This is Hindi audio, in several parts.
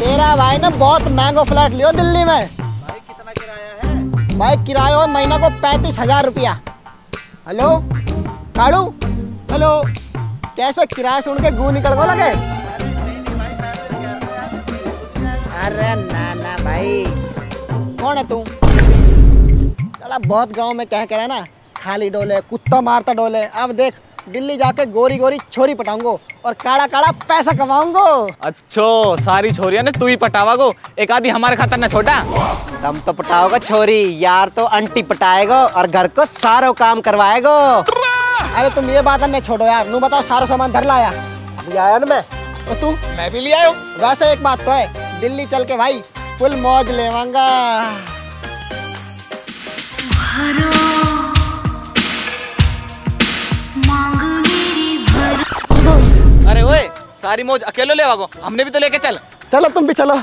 तेरा भाई ने बहुत महँगा फ्लैट लियो दिल्ली में। भाई कितना किराया है? भाई किराया महीना को पैंतीस हज़ार रुपया। हेलो? काड़ू हेलो? कैसे किराया सुन के गू निकल गो लगे? अरे ना ना भाई। कौन है तू? बहुत गाँव में कह ना खाली डोले कुत्ता मारता डोले। अब देख दिल्ली जाके गोरी गोरी छोरी पटाऊंगो और काड़ा काड़ा पैसा कमाऊंगो। अच्छो सारी छोरिया ने तू ही पटावा को एक आधी हमारे खातर न छोटा। दम तो पटाओगा छोरी यार तो अंटी पटाएगा और घर को सारो काम करवाएगा। अरे तुम ये बात नहीं छोड़ो यार नू बताओ सारा सामान धर लाया। अभी आया ना मैं? और तू? मैं भी लिया हूँ। वैसे एक बात तो है दिल्ली चल के भाई फुल मौज लेवांगा। अरे ओए सारी मौज अकेले ले वागो हमने भी तो लेके चल। चलो तुम भी चलो.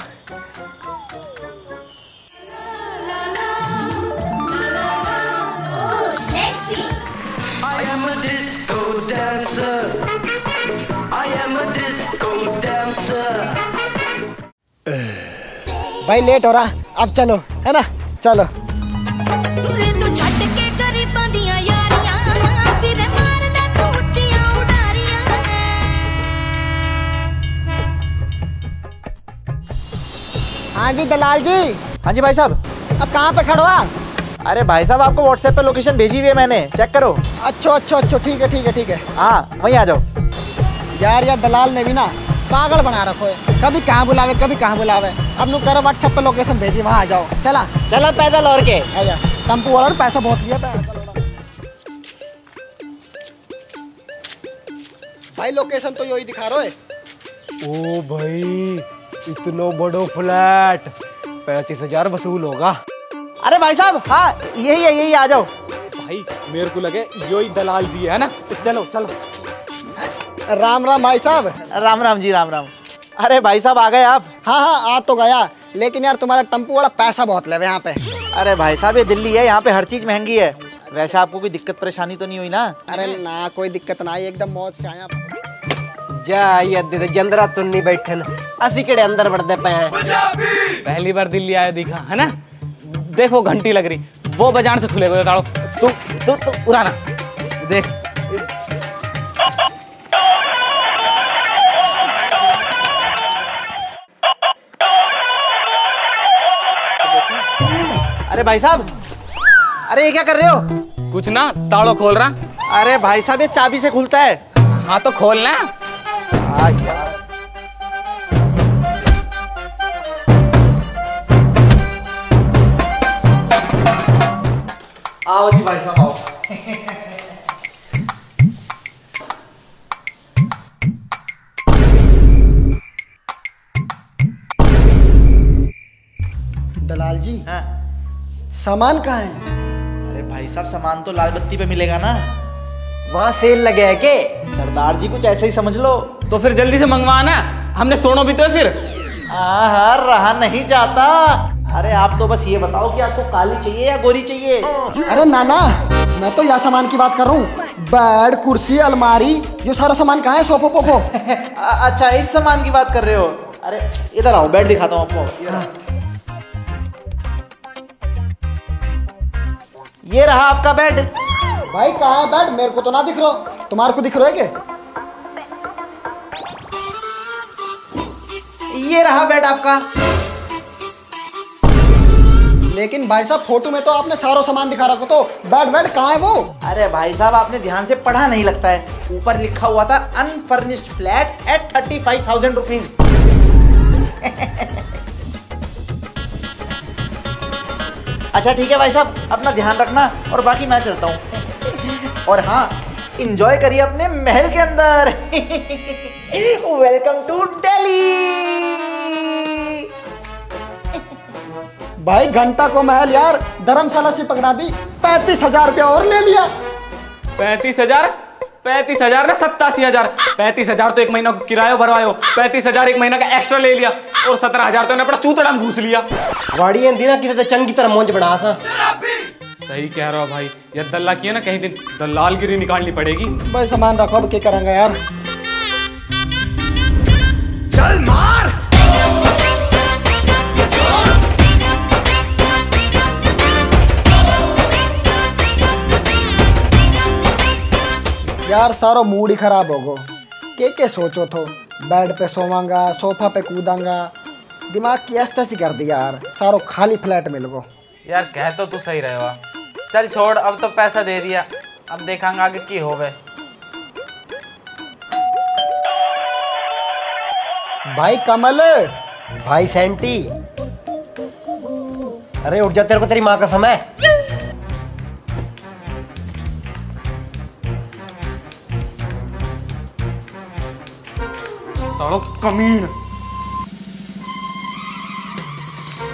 भाई लेट हो रहा। अब चलो है ना? चलो। हाँ जी दलाल जी। हाँ जी भाई साहब। अब कहाँ पे खड़ो आप? अरे भाई साहब आपको व्हाट्सएप पे लोकेशन भेजी हुई है मैंने। चेक करो। अच्छो अच्छो अच्छो। ठीक है ठीक है ठीक है। हाँ वहीं आ जाओ। यार यार दलाल ने भी ना पागल बना रखो है। कभी कहाँ बुलावे कभी कहाँ बुलावे। अब नु करो व्हाट्सएप पे लोकेशन भेजी वहाँ आ जाओ। चला। चलो पैदल और के। आ जा। टेंपू वाला पैसा बहुत लिया भाई लोकेशन तो यही दिखा रहे ओ भाई इतनो बड़ो फ्लैट। पैतीस हज़ार वसूल होगा। अरे भाई साहब हाँ यही है यही आ जाओ। भाई मेरे को लगे यो ही दलाल जी है ना? तो चलो चलो। राम राम भाई साहब। राम राम जी राम राम। अरे भाई साहब आ गए आप? हाँ हाँ आ तो गया। लेकिन यार तुम्हारा टम्पू वाला पैसा बहुत ले यहाँ पे। अरे भाई साहब ये दिल्ली है यहाँ पे हर चीज़ महँगी है। वैसे आपको कोई दिक्कत परेशानी तो नहीं हुई ना? अरे ना कोई दिक्कत ना आई एकदम मौत से आया। जा जंदरा तुन्नी बैठे ना ਅਸੀਂ ਕਿਹੜੇ ਅੰਦਰ ਵੜਦੇ ਪਏ ਆਂ पहली बार दिल्ली आया दिखा है ना देखो घंटी लग रही वो बाजार से खुले हुए ताड़ो तू तू तू उड़ाना देख अरे भाई साहब अरे ये क्या कर रहे हो कुछ ना ताड़ो खोल रहा अरे भाई साहब ये चाबी से खुलता है हाँ तो खोलना हाँ आओ जी भाई साहब आओ दलाल जी हाँ। सामान कहाँ है? अरे भाई साहब सामान तो लाल बत्ती पे मिलेगा ना। वहाँ सेल लगे है के? सरदार जी कुछ ऐसे ही समझ लो। तो फिर जल्दी से मंगवाना। हमने सोनो भी तो है फिर। हाँ रहा नहीं जाता। अरे आप तो बस ये बताओ कि आपको काली चाहिए या गोरी चाहिए? अरे नाना मैं तो यह सामान की बात कर रहा हूँ। बेड कुर्सी अलमारी ये सारा सामान कहाँ है? सोफो पोफो अच्छा इस सामान की बात कर रहे हो? अरे इधर आओ बेड दिखाता हूँ आपको। ये रहा। आपका बेड। भाई कहा है बेड? मेरे को तो ना दिख रहा तुम्हारे को दिख रहा है क्या? ये रहा बेड आपका। लेकिन भाई साहब फ़ोटो में तो आपने सारा सामान दिखा रखा तो बेड बेड कहाँ है वो? अरे भाई साहब, आपने ध्यान से पढ़ा नहीं लगता है। ऊपर लिखा हुआ था unfurnished flat at thirty five thousand rupees अच्छा ठीक है भाई साहब, अपना ध्यान रखना और बाकी मैं चलता हूँ। और हाँ इंजॉय करिए अपने महल के अंदर। वेलकम टू दिल्ली भाई घंटा को महल यार धर्मशाला से पकड़ा दी। पैंतीस हज़ार रुपया और ले लिया। पैंतीस हज़ार? पैंतीस हज़ार ना सत्तासी हज़ार। पैंतीस हज़ार तो एक महीना को किराया भरवायो पैंतीस हज़ार एक महीना का एक्स्ट्रा ले लिया। और सत्रह हज़ार तो इन्हें अपना चूतड़ा घूस लिया। वाड़ी दी ना किसी चंगी तरह मुंज बना सा। सही कह रहा हो भाई। ये दल्ला की है ना कहीं दिन दलालगिरी निकालनी पड़ेगी। भाई सामान रखो अब क्या करेंगे यार? चल मार। यार सारो मूड ही खराब हो गो। के के सोचो थो? बेड पे सोवांगा सोफा पे कूदांगा। दिमाग की ऐसी सी कर दी यार। सारो खाली फ्लैट मिल गो। यार कह तो तू सही रहे चल छोड़ अब तो पैसा दे दिया। अब देखांगे आगे की होवे। भाई कमल! भाई सेंटी। अरे उठ जा तेरे को तेरी माँ का समय। सालो कमीन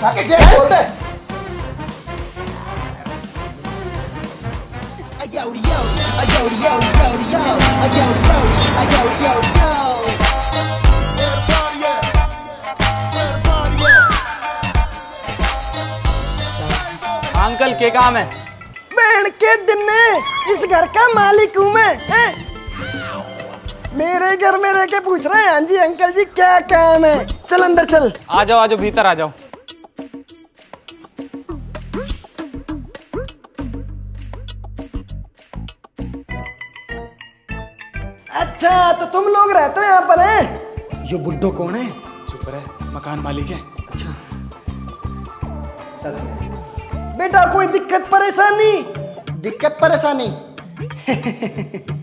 जाके गेट खोल दे अंकल के काम है बहन के दिन ने इस घर का मालिक हूँ मैं? मेरे घर में रह के पूछ रहे हैं हाँ जी अंकल जी क्या काम है? चल अंदर चल। आ जाओ आ जाओ भीतर आ जाओ। अच्छा तो तुम लोग रहते हो यहाँ पर है? ये बुड्ढो कौन है? चुप रहे मकान मालिक है। अच्छा। बेटा कोई दिक्कत परेशानी? दिक्कत परेशानी?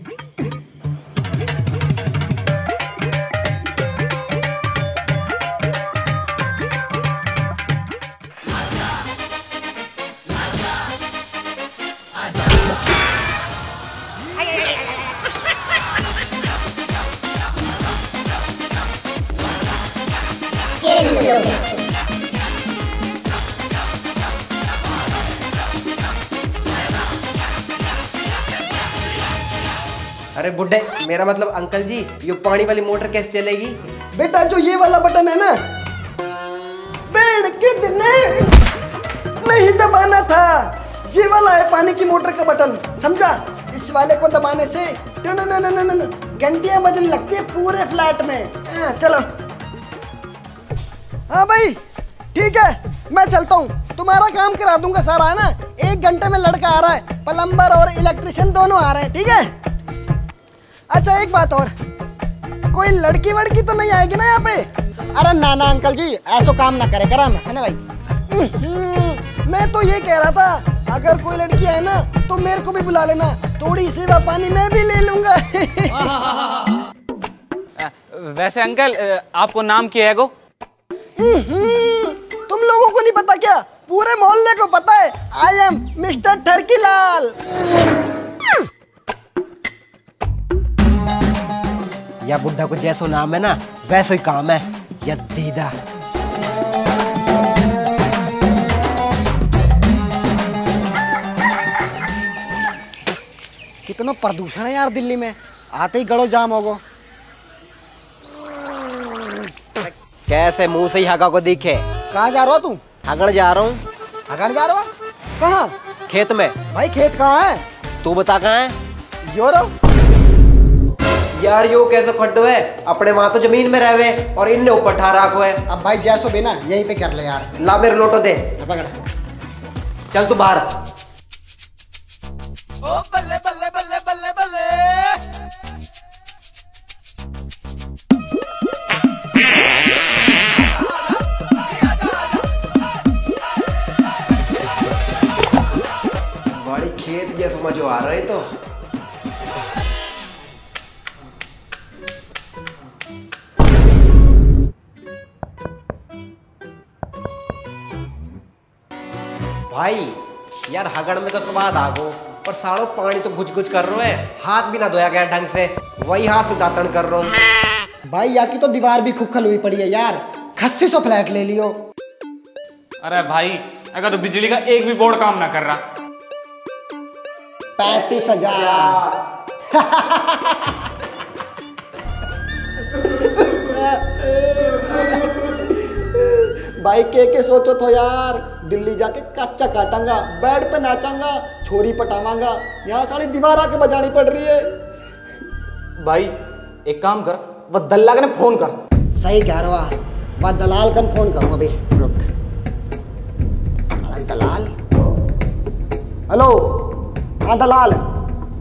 अरे बुड्ढे मेरा मतलब अंकल जी ये पानी वाली मोटर कैसे चलेगी? बेटा जो ये वाला बटन है ना पेड़ के दिन नहीं दबाना था। ये वाला है पानी की मोटर का बटन समझा? इस वाले को दबाने से घंटियाँ बजने लगती है पूरे फ्लैट में। हाँ, चलो। हाँ भाई ठीक है मैं चलता हूँ। तुम्हारा काम करा दूँगा सारा है ना? एक घंटे में लड़का आ रहा है प्लम्बर और इलेक्ट्रिशियन दोनों आ रहे हैं ठीक है? अच्छा एक बात और। कोई लड़की वड़की तो नहीं आएगी ना यहाँ पे? अरे ना ना अंकल जी ऐसा काम ना करे करम है ना भाई? मैं तो ये कह रहा था अगर कोई लड़की आए ना तो मेरे को भी बुला लेना। थोड़ी सेवा पानी मैं भी ले लूँगा। वैसे अंकल आपको नाम क्या है गो तुम लोगों को नहीं पता क्या? पूरे मोहल्ले को पता है। आई एम मिस्टर ठरकी लाल या बुड्ढा को जैसो नाम है ना वैसा ही काम है। या दीदा। कितना प्रदूषण है यार दिल्ली में। आते ही गड़ो जाम होगो। कैसे मुँह से ही हगा को दिखे? कहाँ जा रहा हो तू? हगड़ जा रहा हूँ। अगर जा रहा? हो कहाँ? खेत में। भाई खेत कहाँ है? तू बता कहाँ है? यो रहो। यार यो कैसे खड्डो है? अपने वहाँ तो ज़मीन में रह और इनने ऊपर ठा राखो है। अब भाई जैसो भी ना यहीं पे कर ले यार। ला मेरे लोटो दे। पकड़। चल तू बाहर। बड़ी हगड़ में तो स्वाद आ गो पर साड़ो पानी तो गुज गुज कर रहा है। हाथ भी ना धोया गया ढंग से वही हाथ से दातन कर रहा हूँ भाई यहाँ की तो दीवार भी खुखल हुई पड़ी है यार। खस्सी सौ फ्लैट ले लियो। अरे भाई अगर तो बिजली का एक भी बोर्ड काम ना कर रहा। पैतीस हज़ार। भाई के के सोचो तो यार। दिल्ली जाके कच्चा काटांगा बेड पे नाचांगा छोरी पटावांगा। यहाँ सारी दीवार आके बजानी पड़ रही है। भाई एक काम कर वो दल्ला ने फ़ोन कर। सही कह रहा वह दलाल कन फ़ोन करूँ अभी। रुक। दलाल। हेलो। हाँ दलाल।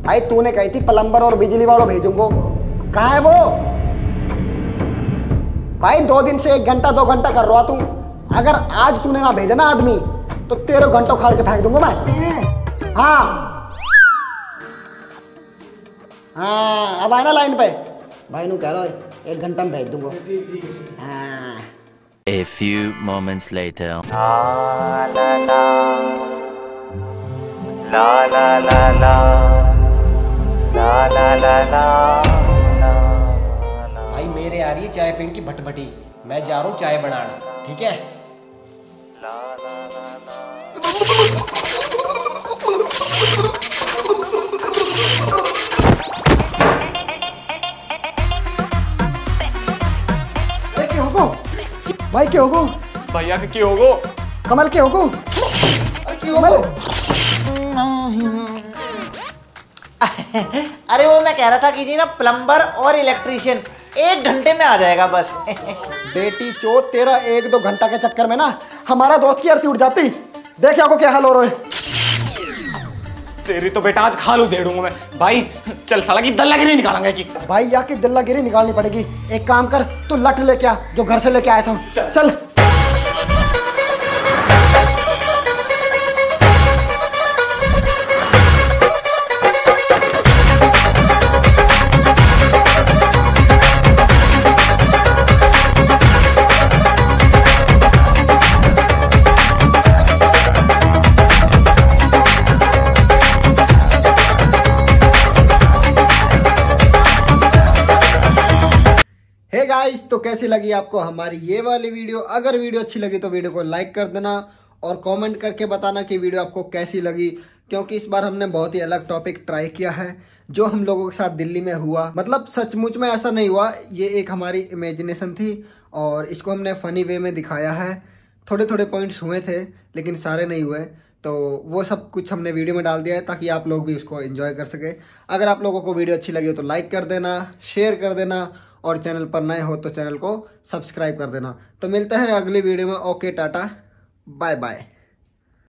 भाई तूने कही थी प्लम्बर और बिजली वालों भेजूंगो। कहाँ है वो? भाई दो दिन से एक घंटा दो घंटा कर रहा तू अगर आज तूने ना भेजा ना आदमी तो तेरह घंटों खाड़ के फेंक दूँगा मैं। हाँ। हाँ अब आए ना लाइन पे। भाई नु कह रहा है एक घंटा में भेज दूँगा। हाँ। A few moments later. La la la la la la la la la la la भाई मेरे आ रही है चाय पीने की भटभटी। मैं जा रहा हूँ चाय बनाना। ठीक है? भाई क्या होगो? भैया के की होगो? कमल के होगो? कमल। अरे वो मैं कह रहा था कि जी ना प्लम्बर और इलेक्ट्रीशियन एक घंटे में आ जाएगा बस। बेटी चो तेरा एक दो घंटा के चक्कर में ना हमारा दोस्त की अर्थी उठ जाती। देख आपको क्या हाल हो रहा है। तेरी तो बेटा आज खालू दे दूँगा मैं। भाई चल साला की दल्ला गिरी निकालेंगे की। भाई या की दल्ला गिरी निकालनी पड़ेगी। एक काम कर तू लठ लेके आ जो घर से लेके आया था। चल। हे तो कैसी लगी आपको हमारी ये वाली वीडियो? अगर वीडियो अच्छी लगी तो वीडियो को लाइक कर देना और कमेंट करके बताना कि वीडियो आपको कैसी लगी, क्योंकि इस बार हमने बहुत ही अलग टॉपिक ट्राई किया है, जो हम लोगों के साथ दिल्ली में हुआ। मतलब सचमुच में ऐसा नहीं हुआ, ये एक हमारी इमेजिनेशन थी और इसको हमने फनी वे में दिखाया है। थोड़े थोड़े पॉइंट्स हुए थे, लेकिन सारे नहीं हुए। तो वो सब कुछ हमने वीडियो में डाल दिया है, ताकि आप लोग भी उसको एंजॉय कर सके। अगर आप लोगों को वीडियो अच्छी लगी हो तो लाइक कर देना शेयर कर देना और चैनल पर नए हो तो चैनल को सब्सक्राइब कर देना। तो मिलते हैं अगली वीडियो में। ओके, टाटा। Bye bye